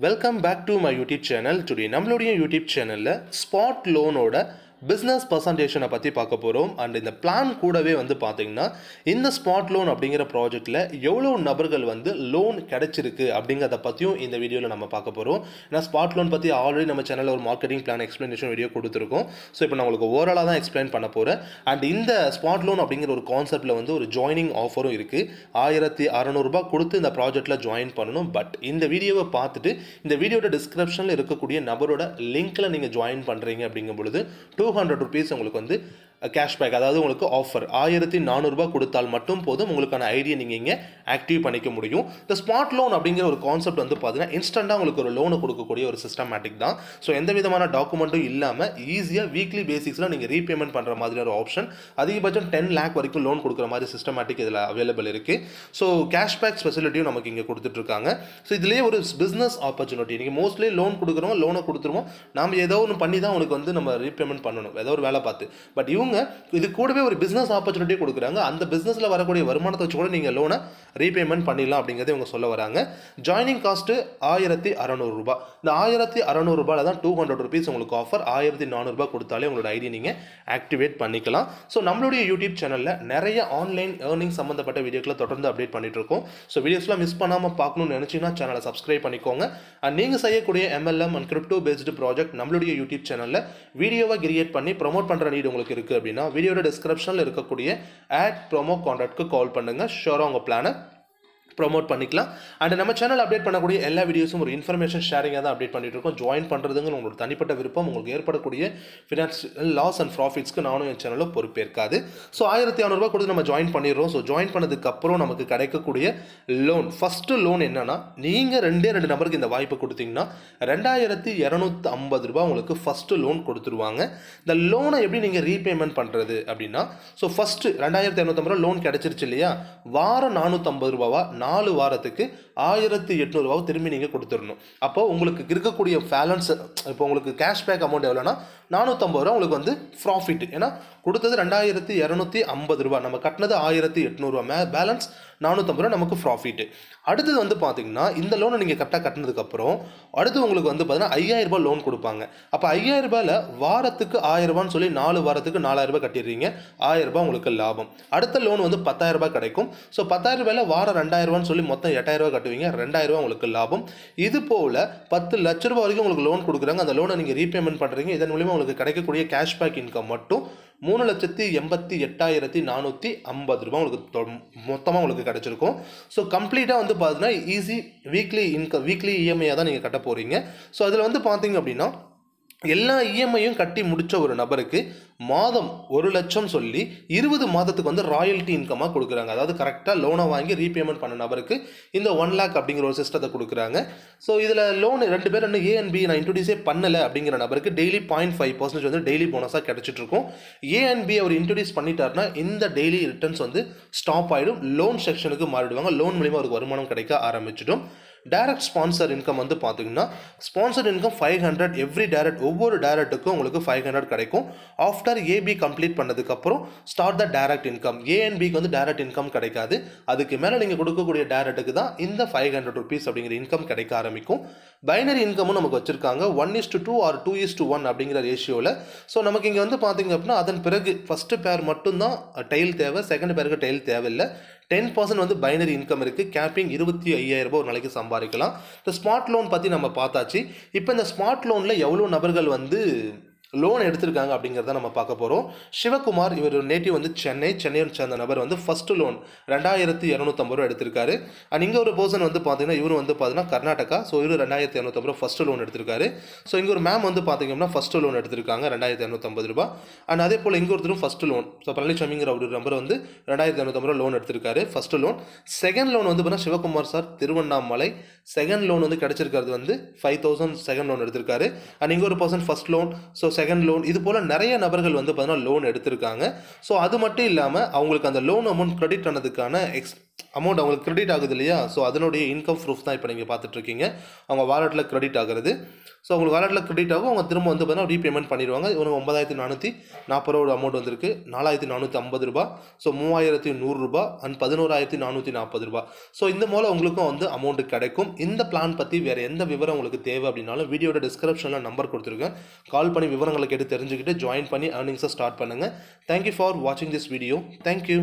Welcome back to my YouTube channel today நம்மளுடைய YouTube சேனலில் spot லோனோட பிஸ்னஸ் பர்சன்டேஷனை பற்றி பார்க்க போகிறோம் அண்ட் இந்த பிளான் கூடவே வந்து பார்த்தீங்கன்னா இந்த ஸ்மார்ட் லோன் அப்படிங்கிற ப்ராஜெக்ட்டில் எவ்வளோ நபர்கள் வந்து லோன் கிடைச்சிருக்கு அப்படிங்கிறத பற்றியும் இந்த வீடியோவில் நம்ம பார்க்க போகிறோம் ஏன்னா ஸ்மார்ட் லோன் பற்றி ஆல்ரெடி நம்ம சேனலில் ஒரு மார்க்கெட்டிங் பிளான் எக்ஸ்ப்ளனேஷன் வீடியோ கொடுத்துருக்கோம். ஸோ இப்போ நான் உங்களுக்கு ஓவராலாக தான் எக்ஸ்பிளைன் பண்ண போகிறேன் அண்ட் இந்த ஸ்மார்ட் லோன் அப்படிங்கிற ஒரு கான்செப்ட்டில் வந்து ஒரு ஜாயினிங் ஆஃபரும் இருக்குது ஆயிரத்தி அறநூறுபா கொடுத்து இந்த ப்ராஜெக்ட்டில் ஜாயின் பண்ணணும். பட் இந்த வீடியோவை பார்த்துட்டு இந்த வீடியோட டிஸ்கிரிப்ஷனில் இருக்கக்கூடிய நபரோட லிங்க்கில் நீங்கள் ஜாயின் பண்ணுறீங்க அப்படிங்கும் பொழுது டூ ஹண்ட்ரட் ருபீஸ் உங்களுக்கு வந்து கேஷ்பேக் அதாவது உங்களுக்கு ஆஃபர் ஆயிரத்தி நானூறுரூபா கொடுத்தால் மட்டும் போதும் உங்களுக்கான ஐடியா நீங்கள் இங்கே ஆக்டிவ் பண்ணிக்க முடியும். இந்த ஸ்மார்ட் லோன் அப்படிங்கிற ஒரு கான்செப்ட் வந்து பார்த்தீங்கன்னா இன்ஸ்டண்ட்டாக உங்களுக்கு ஒரு லோனை கொடுக்கக்கூடிய ஒரு சிஸ்டமேட்டிக் தான். ஸோ எந்த விதமான டாக்குமெண்ட்டும் இல்லாமல் ஈஸியாக வீக்லி பேசிக்ஸில் நீங்கள் ரீபேமெண்ட் பண்ணுற மாதிரி ஒரு ஆப்ஷன் அதிகபட்சம் டென் லேக் வரைக்கும் லோன் கொடுக்குற மாதிரி சிஸ்டமேட்டிக் இதில் அவைலபிள் இருக்குது ஸோ கேஷ்பேக் ஃபெசிலிட்டியும் நமக்கு இங்கே கொடுத்துட்ருக்காங்க ஸோ இதுலேயே ஒரு பிஸ்னஸ் ஆப்பர்ச்சுனிட்டி நீங்கள் மோஸ்ட்லி லோன் கொடுக்குறோம் லோனை கொடுத்துருவோம். நாம் ஏதோ ஒன்று பண்ணி தான் உனக்கு வந்து நம்ம ரீபேமெண்ட் பண்ணணும். ஏதோ ஒரு வேலை பார்த்து. பட் இவங்க இது கூடவே ஒரு பிஸ்னஸ் ஆப்பர்ச்சுனிட்டி கொடுக்குறாங்க. அந்த பிஸ்னஸில் வரக்கூடிய வருமானத்தை வச்சு கூட நீங்கள் லோனை ரீபேமெண்ட் பண்ணிடலாம் அப்படிங்கிறத இவங்க சொல்ல வராங்க. ஜாயினிங் காஸ்ட்டு ஆயிரத்தி அறநூறுரூபா இந்த ஆயிரத்தி அறநூறுபாயில் தான் டூ ஹண்ட்ரட் ருபீஸ் உங்களுக்கு ஆஃபர் ஆயிரத்தி நானூறுபா கொடுத்தாலே உங்களோட ஐடி நீங்கள் ஆக்டிவேட் பண்ணிக்கலாம். ஸோ நம்மளுடைய யூடியூப் சேனலில் நிறைய ஆன்லைன் ஏர்னிங் சம்மந்தப்பட்ட வீடியோக்களை தொடர்ந்து அப்டேட் பண்ணிட்டு இருக்கோம். ஸோ வீடியோஸ்லாம் மிஸ் பண்ணாமல் பார்க்கணும்னு நினச்சிங்கன்னா சேனலை சப்ஸ்கிரைப் பண்ணிக்கோங்க. அண்ட் நீங்கள் செய்யக்கூடிய MLM and crypto based project நம்மளுடைய யூடியூப் சேனலில் வீடியோவை கிரியேட் பண்ணி ப்ரொமோட் பண்ணுற நீடு உங்களுக்கு இருக்குது அப்படின்னா வீடியோட டிஸ்கிரிப்ஷனில் இருக்கக்கூடிய ஆட் ப்ரோமோ கான்டாக்ட்க்கு கால் பண்ணுங்கள் ஷோராக உங்கள் பிளானை ப்ரொமோட் பண்ணிக்கலாம். அண்ட் நம்ம சேனல் அப்டேட் பண்ணக்கூடிய எல்லா வீடியோஸும் ஒரு இன்ஃபர்மேஷன் ஷேரிங்காக தான் அப்டேட் பண்ணிட்டு இருக்கோம் ஜாயின் பண்ணுறதுங்க உங்களோட தனிப்பட்ட விருப்பம். உங்களுக்கு ஏற்படக்கூடிய ஃபினான்ஷியல் லாஸ் அண்ட் ப்ராஃபிட்ஸ்க்கு நானும் என் சேனலில் பொறுப்பேற்காது. ஸோ ஆயிரத்தி ஐநூறுரூவா கொடுத்து நம்ம ஜாயின் பண்ணிடுறோம். ஸோ ஜாயின் பண்ணதுக்கப்புறம் நமக்கு கிடைக்கக்கூடிய லோன் ஃபஸ்ட்டு லோன் என்னன்னா நீங்கள் ரெண்டே ரெண்டு நபருக்கு இந்த வாய்ப்பு கொடுத்தீங்கன்னா ரெண்டாயிரத்தி இரநூத்தி ஐம்பது ரூபா உங்களுக்கு ஃபஸ்ட்டு லோன் கொடுத்துருவாங்க. இந்த லோனை எப்படி நீங்கள் ரீபேமெண்ட் பண்ணுறது அப்படின்னா ஸோ ஃபஸ்ட்டு ரெண்டாயிரத்தி இரநூத்தம்பது ரூபா லோன் கிடச்சிருச்சு இல்லையா? வாரம் நானூற்றம்பது ரூபாவா? நாலு வாரத்துக்கு ஆயிரத்தி எட்நூறுபாவை திரும்பி நீங்கள் கொடுத்துடணும். அப்போ உங்களுக்கு இருக்கக்கூடிய பேலன்ஸ் இப்போ உங்களுக்கு கேஷ்பேக் அமௌண்ட் எவ்வளோனா நானூற்றம்பது ரூபா உங்களுக்கு வந்து ப்ராஃபிட் ஏன்னா கொடுத்தது ரெண்டாயிரத்தி இரநூத்தி ஐம்பது ரூபா நம்ம கட்டினது ஆயிரத்தி எட்நூறுவா மே பேலன்ஸ் நானூற்றம்பது ரூபா நமக்கு ப்ராஃபிட் அடுத்தது வந்து பார்த்தீங்கன்னா இந்த லோனை நீங்கள் கரெக்டாக கட்டினதுக்கப்புறம் அடுத்து உங்களுக்கு வந்து பார்த்தீங்கன்னா ஐயாயிரம் லோன் கொடுப்பாங்க. அப்போ ஐயாயிரரூபாயில் வாரத்துக்கு ஆயிரரூபான்னு சொல்லி நாலு வாரத்துக்கு நாலாயிரரூபா கட்டிடுறீங்க. ஆயிரம் ரூபாய் உங்களுக்கு லாபம். அடுத்த லோன் வந்து பத்தாயிரரூபா கிடைக்கும். ஸோ பத்தாயிரரூபாயில் வாரம் ரெண்டாயிரரூபான்னு சொல்லி மொத்தம் எட்டாயிரரூபா கட்டுவீங்க. ரெண்டாயிரரூபா உங்களுக்கு லாபம். இது போல் பத்து லட்ச ரூபா வரைக்கும் உங்களுக்கு லோன் கொடுக்குறாங்க. அந்த லோனை நீங்கள் ரீபேமெண்ட் பண்ணுறீங்க இதன் மூலிமா உங்களுக்கு கிடைக்கக்கூடிய கேஷ்பேக் இன்கம் மட்டும் மூணு லட்சத்தி எண்பத்தி எட்டாயிரத்தி நானூற்றி ஐம்பது ரூபாய் உங்களுக்கு மொத்தமாக உங்களுக்கு கிடச்சிருக்கும். ஸோ கம்ப்ளீட்டாக வந்து பார்த்தீங்கன்னா ஈஸி வீக்லி இன்கம் வீக்லி இஎம்ஐயாக தான் நீங்கள் கட்ட போகிறீங்க ஸோ அதில் வந்து பார்த்தீங்க அப்படின்னா எல்லா இஎம்ஐயும் கட்டி முடித்த ஒரு நபருக்கு மாதம் ஒரு லட்சம் சொல்லி இருபது மாதத்துக்கு வந்து ராயல்ட்டி இன்கமாக கொடுக்குறாங்க. அதாவது கரெக்டாக லோனை வாங்கி ரீபேமெண்ட் பண்ண நபருக்கு இந்த ஒன் லேக் அப்படிங்கிற ஒரு சிஸ்டத்தை கொடுக்குறாங்க. ஸோ இதில் லோன் ரெண்டு பேர் இன்னும் ஏஎன்பி நான் இன்ட்ரடியூஸே பண்ணலை அப்படிங்கிற நபருக்கு டெய்லி பாயிண்ட் ஃபைவ் பர்சன்டேஜ் வந்து டெய்லி போனஸாக கிடச்சிட்ருக்கும் ஏஎன்பி அவர் இன்ட்ரடியூஸ் பண்ணிட்டாருன்னா இந்த டெய்லி ரிட்டர்ன்ஸ் வந்து ஸ்டாப் ஆகிடும் லோன் செக்ஷனுக்கு மாறிடுவாங்க. லோன் மூலிமா அவருக்கு வருமானம் கிடைக்க ஆரம்பிச்சிடும். டைரக்ட் ஸ்பான்சர் இன்கம் வந்து பார்த்தீங்கன்னா sponsor income five hundred every direct ஒவ்வொரு டேரக்ட்டுக்கும் உங்களுக்கு ஃபைவ் ஹண்ட்ரட் கிடைக்கும். ஆஃப்டர் ஏபி கம்ப்ளீட் பண்ணதுக்கப்புறம் ஸ்டார்ட் த டேரக்ட் இன்கம் ஏஎன்பிக்கு வந்து டேரக்ட் இன்கம் கிடைக்காது. அதுக்கு மேலே நீங்கள் கொடுக்கக்கூடிய டேரக்ட்டுக்கு தான் இந்த ஃபைவ் ஹண்ட்ரட் ருபீஸ் அப்படிங்கிற இன்கம் கிடைக்க ஆரம்பிக்கும். பைனரி இன்கமும் நமக்கு வச்சுருக்காங்க. One is to two or two is to one அப்படிங்கிற ரேஷியோவில் ஸோ நமக்கு இங்கே வந்து பார்த்தீங்க அப்படின்னா அதன் பிறகு ஃபஸ்ட்டு பேர் மட்டும்தான் டைல் தேவை. செகண்ட் பேருக்கு டைல் தேவையில்லை. டென் பர்சன்ட் வந்து பைனரி இன்கம் இருக்குது கேப்பிங் இருபத்தி ஐயாயிரம் ரூபாய் ஒரு நாளைக்கு சம்பாதிக்கலாம். இந்த ஸ்மார்ட் லோன் பற்றி நம்ம பார்த்தாச்சு. இப்போ இந்த ஸ்மார்ட் லோனில் எவ்வளோ நபர்கள் வந்து லோன் எடுத்திருக்காங்க அப்படிங்கிறத நம்ம பார்க்க போகிறோம் சிவகுமார் இவர் நேட்டிவ் வந்து சென்னை சென்னையை சேர்ந்த நபர் வந்து ஃபஸ்ட்டு லோன் ரெண்டாயிரத்தி இரநூத்தம்பது ரூபா எடுத்திருக்காரு. அண்ட் இங்கே ஒரு பர்சன் வந்து பார்த்தீங்கன்னா இவர் வந்து பார்த்தீங்கன்னா கர்நாடகா. ஸோ இவர் ரெண்டாயிரத்தி இரநூத்தம்பது ரூபா ஃபஸ்ட்டு லோன் எடுத்திருக்காரு. ஸோ இங்கே ஒரு மேம் வந்து பார்த்தீங்கன்னா ஃபஸ்ட்டு லோன் எடுத்திருக்காங்க ரெண்டாயிரத்தி இரநூத்தம்பது ரூபா அண்ட் அதே போல் இங்கே ஒருத்தரும் ஃபஸ்ட்டு லோன் ஸோ பழனிசாமிங்கிற ஒரு நம்பர் வந்து ரெண்டாயிரத்தி இரநூத்தம்பது ரூபா லோன் எடுத்திருக்காரு ஃபஸ்ட்டு லோன் செகண்ட் லோன் வந்து பார்த்தீங்கன்னா Sivakumar sir Tiruvannamalai. Second loan வந்து கிடச்சிருக்கிறது வந்து ஃபைவ் தௌசண்ட் செகண்ட் லோன் எடுத்திருக்காரு. அண்ட் இங்கே ஒரு person first loan so second loan இது போல் நிறைய நபர்கள் வந்து பார்த்தீங்கன்னா லோன் எடுத்திருக்காங்க. ஸோ அது மட்டும் இல்லாமல் அவங்களுக்கு அந்த லோன் அமௌண்ட் கிரெடிட் ஆனதுக்கான எக்ஸ் அமௌண்ட் அவங்களுக்கு கிரெடிட் ஆகுது இல்லையா? ஸோ அதனுடைய இன்கம் ப்ரூஃப் தான் இப்போ நீங்கள் பார்த்துட்ருக்கீங்க. அவங்க வாலெட்டில் கிரெடிட் ஆகிறது. ஸோ அவங்களுக்கு வாலெட்டில் கிரெடிட் ஆகும். அவங்க திரும்ப வந்து பார்த்தீங்கன்னா ரீபேமெண்ட் பண்ணிடுவாங்க. இவங்க ஒன்பதாயிரத்தி நானூற்றி நாற்பது ரூபா அமௌண்ட் வந்திருக்கு. நாலாயிரத்தி நானூற்றி ஐம்பது ரூபா. ஸோ மூவாயிரத்தி நூறுரூபா அண்ட் பதினோராயிரத்தி நானூற்றி நாற்பது ரூபா. ஸோ இந்த மூலம் உங்களுக்கும் வந்து அமௌண்ட் கிடைக்கும். இந்த பிளான் பற்றி வேறு எந்த விவரம் உங்களுக்கு தேவை அப்படின்னாலும் வீடியோட டிஸ்கிரிப்ஷனில் நம்பர் கொடுத்துருக்கேன். கால் பண்ணி விவரங்களை கேட்டு தெரிஞ்சுக்கிட்டு ஜாயின் பண்ணி ஏர்னிங்ஸை ஸ்டார்ட் பண்ணுங்கள் தேங்க்யூ ஃபார் வாட்சிங் திஸ் வீடியோ தேங்க்யூ